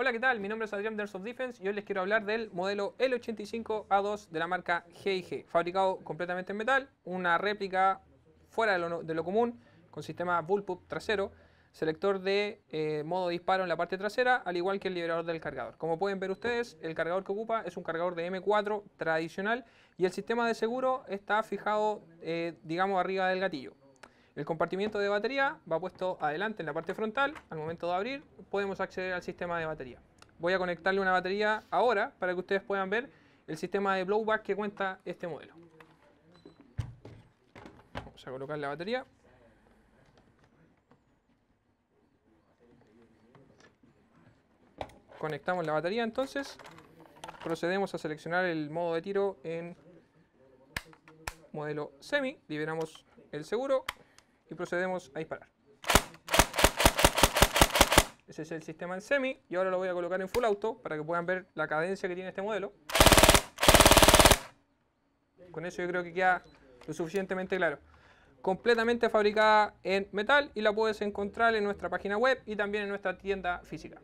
Hola, ¿qué tal? Mi nombre es Adrián de Airsoft Defense y hoy les quiero hablar del modelo L85A2 de la marca G&G, fabricado completamente en metal, una réplica fuera de lo, de lo común, con sistema bullpup trasero, selector de eh, modo disparo en la parte trasera, al igual que el liberador del cargador. Como pueden ver ustedes, el cargador que ocupa es un cargador de M4 tradicional y el sistema de seguro está fijado, eh, digamos, arriba del gatillo. El compartimiento de batería va puesto adelante en la parte frontal. Al momento de abrir podemos acceder al sistema de batería. Voy a conectarle una batería ahora para que ustedes puedan ver el sistema de blowback que cuenta este modelo. Vamos a colocar la batería. Conectamos la batería entonces. Procedemos a seleccionar el modo de tiro en modelo semi. Liberamos el seguro y procedemos a disparar. Ese es el sistema en semi y ahora lo voy a colocar en full auto para que puedan ver la cadencia que tiene este modelo. Con eso yo creo que queda lo suficientemente claro. Completamente fabricada en metal y la puedes encontrar en nuestra página web y también en nuestra tienda física.